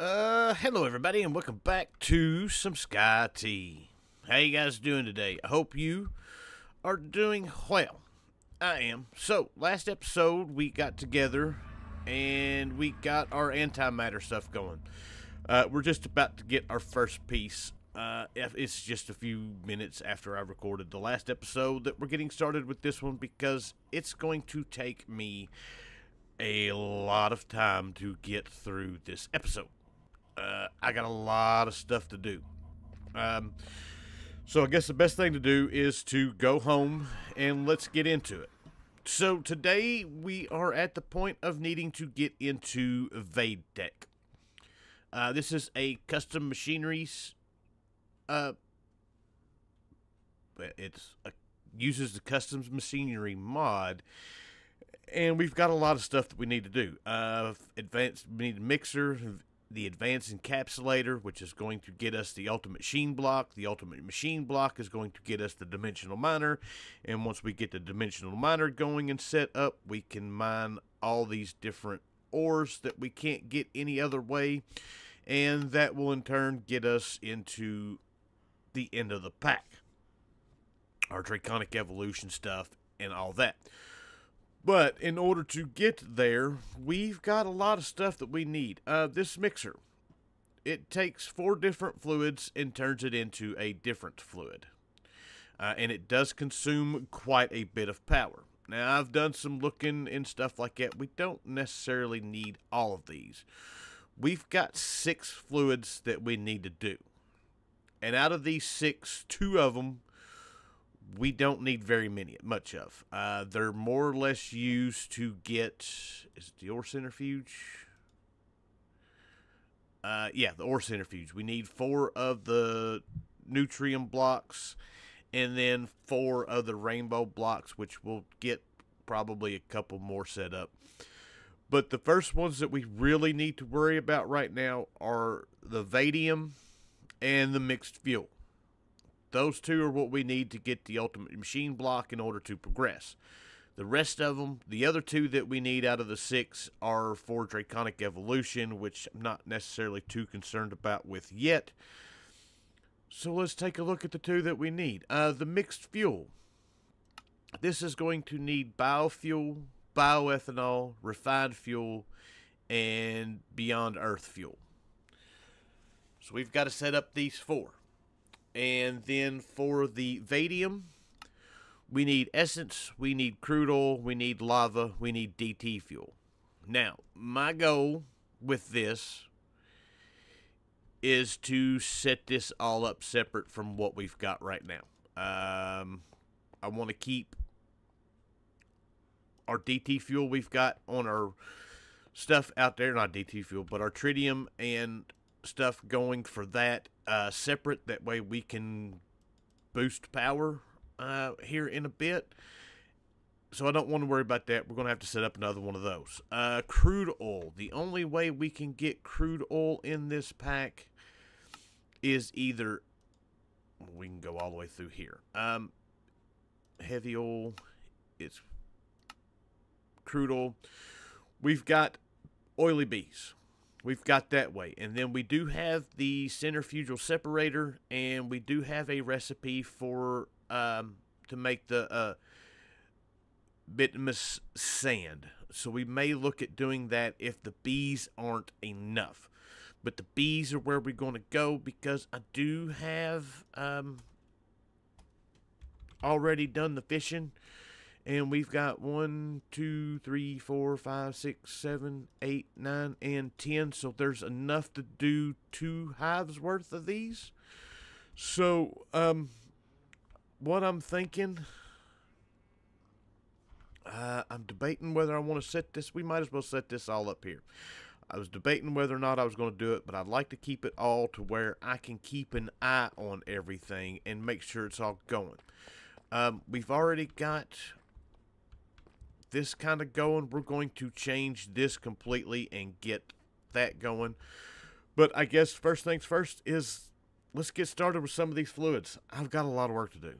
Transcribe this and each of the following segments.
Uh, hello everybody, and welcome back to some SkyT. How you guys doing today? I hope you are doing well. I am. So, last episode we got together and we got our antimatter stuff going. Uh, we're just about to get our first piece. Uh, it's just a few minutes after I recorded the last episode that we're getting started with this one because it's going to take me a lot of time to get through this episode. Uh, I got a lot of stuff to do. Um, so I guess the best thing to do is to go home and let's get into it. So today we are at the point of needing to get into Vade Tech. Uh, this is a custom machineries. Uh, it's a, uses the customs machinery mod and we've got a lot of stuff that we need to do. Uh, advanced, we need a mixer, the advanced encapsulator, which is going to get us the ultimate machine block. The ultimate machine block is going to get us the dimensional miner. And once we get the dimensional miner going and set up, we can mine all these different ores that we can't get any other way. And that will in turn get us into the end of the pack. Our Draconic Evolution stuff and all that. But in order to get there, we've got a lot of stuff that we need. Uh, this mixer, it takes four different fluids and turns it into a different fluid. Uh, and it does consume quite a bit of power. Now, I've done some looking and stuff like that. We don't necessarily need all of these. We've got six fluids that we need to do. And out of these six, two of them we don't need very many, much of. Uh, they're more or less used to get, is it the ore centrifuge? Uh, yeah, the ore centrifuge. We need four of the nutrient blocks and then four of the rainbow blocks, which we'll get probably a couple more set up. But the first ones that we really need to worry about right now are the vadium and the mixed fuel. Those two are what we need to get the ultimate machine block in order to progress. The rest of them, the other two that we need out of the six, are for Draconic Evolution, which I'm not necessarily too concerned about with yet. So let's take a look at the two that we need. Uh, the mixed fuel. This is going to need biofuel, bioethanol, refined fuel, and beyond earth fuel. So we've got to set up these four. And then for the Vadium, we need essence, we need crude oil, we need lava, we need DT fuel. Now, my goal with this is to set this all up separate from what we've got right now. Um, I want to keep our DT fuel we've got on our stuff out there, not DT fuel, but our tritium and stuff going for that uh, separate. That way we can boost power uh, here in a bit. So I don't want to worry about that. We're going to have to set up another one of those. Uh, crude oil. The only way we can get crude oil in this pack is either... We can go all the way through here. Um, heavy oil. It's crude oil. We've got oily bees we've got that way. And then we do have the centrifugal separator, and we do have a recipe for um, to make the uh, bituminous sand. So we may look at doing that if the bees aren't enough. But the bees are where we're going to go because I do have um, already done the fishing and we've got one, two, three, four, five, six, seven, eight, nine, and ten. So there's enough to do two hives worth of these. So, um, what I'm thinking, uh, I'm debating whether I want to set this. We might as well set this all up here. I was debating whether or not I was going to do it, but I'd like to keep it all to where I can keep an eye on everything and make sure it's all going. Um, we've already got this kind of going, we're going to change this completely and get that going. But I guess first things first is let's get started with some of these fluids. I've got a lot of work to do.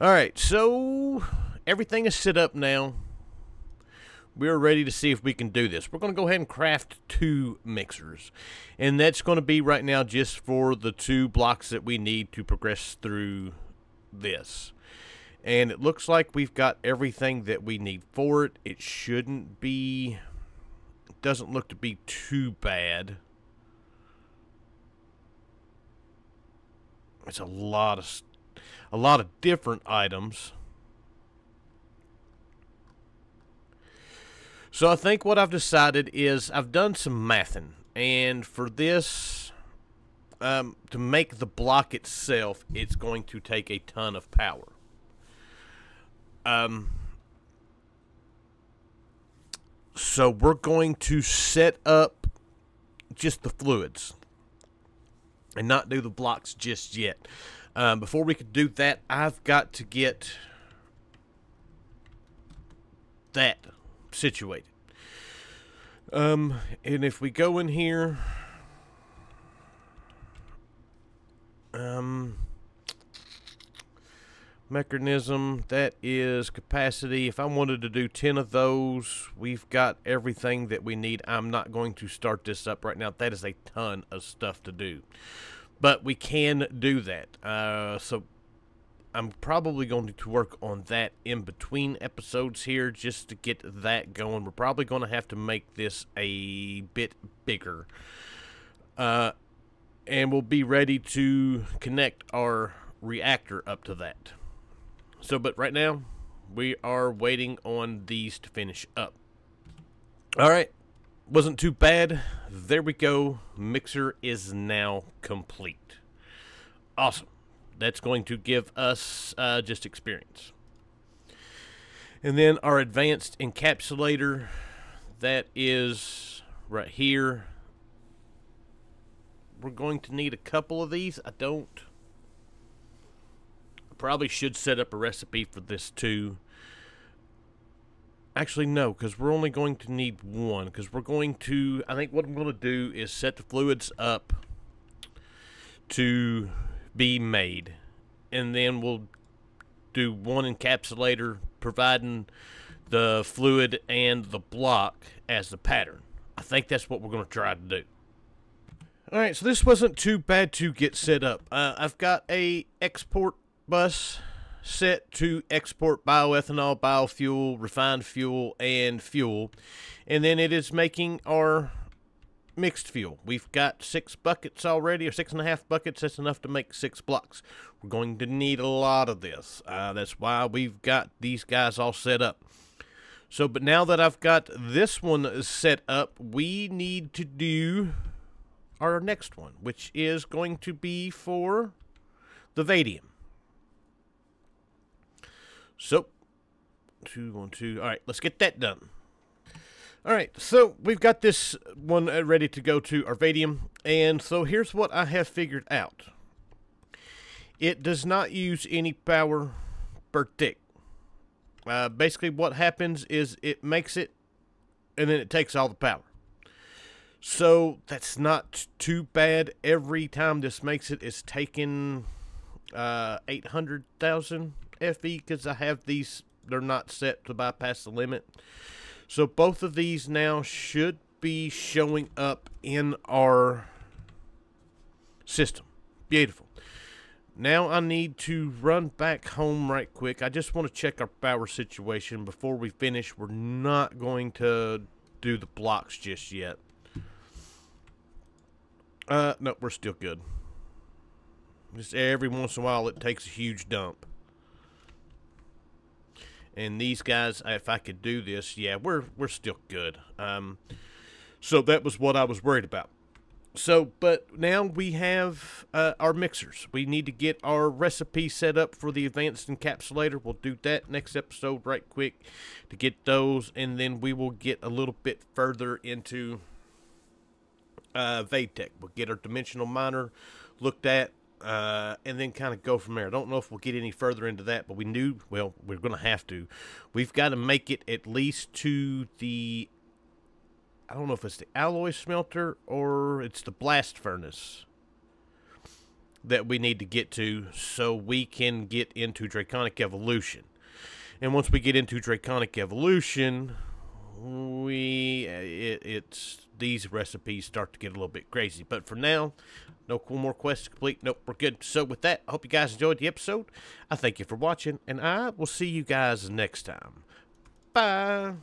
All right, so everything is set up now. We're ready to see if we can do this. We're going to go ahead and craft two mixers. And that's going to be right now just for the two blocks that we need to progress through this. And it looks like we've got everything that we need for it. It shouldn't be... Doesn't look to be too bad. It's a lot of a lot of different items. So I think what I've decided is I've done some mathing, and for this, um, to make the block itself, it's going to take a ton of power. Um, so we're going to set up just the fluids and not do the blocks just yet. Um, before we can do that, I've got to get that situated. Um, and if we go in here, um, mechanism, that is capacity. If I wanted to do 10 of those, we've got everything that we need. I'm not going to start this up right now. That is a ton of stuff to do but we can do that. Uh, so I'm probably going to work on that in between episodes here just to get that going. We're probably going to have to make this a bit bigger. Uh, and we'll be ready to connect our reactor up to that. So, but right now, we are waiting on these to finish up. All right wasn't too bad. There we go. Mixer is now complete. Awesome. That's going to give us uh, just experience. And then our advanced encapsulator, that is right here. We're going to need a couple of these. I don't. I probably should set up a recipe for this too. Actually, no, because we're only going to need one. Because we're going to, I think what I'm going to do is set the fluids up to be made. And then we'll do one encapsulator providing the fluid and the block as the pattern. I think that's what we're going to try to do. Alright, so this wasn't too bad to get set up. Uh, I've got a export bus set to export bioethanol, biofuel, refined fuel, and fuel. And then it is making our mixed fuel. We've got six buckets already, or six and a half buckets. That's enough to make six blocks. We're going to need a lot of this. Uh, that's why we've got these guys all set up. So, but now that I've got this one set up, we need to do our next one, which is going to be for the Vadium. So, two, one, two. All right, let's get that done. All right, so we've got this one uh, ready to go to Arvadium, and so here's what I have figured out. It does not use any power per tick. Uh, basically, what happens is it makes it, and then it takes all the power. So that's not too bad. Every time this makes it, it's taking uh, 800,000 FE because I have these, they're not set to bypass the limit. So both of these now should be showing up in our system. Beautiful. Now I need to run back home right quick. I just want to check our power situation before we finish. We're not going to do the blocks just yet. Uh, no, we're still good. Just every once in a while it takes a huge dump. And these guys, if I could do this, yeah, we're we're still good. Um, so that was what I was worried about. So, but now we have uh, our mixers. We need to get our recipe set up for the advanced encapsulator. We'll do that next episode right quick to get those, and then we will get a little bit further into uh, Vaitech. We'll get our dimensional miner looked at, uh, and then kind of go from there. I don't know if we'll get any further into that, but we knew, well, we're going to have to. We've got to make it at least to the, I don't know if it's the alloy smelter or it's the blast furnace. that we need to get to so we can get into Draconic Evolution. And once we get into Draconic Evolution, we it, it's these recipes start to get a little bit crazy. But for now, no cool more quests complete. Nope, we're good. So with that, I hope you guys enjoyed the episode. I thank you for watching, and I will see you guys next time. Bye.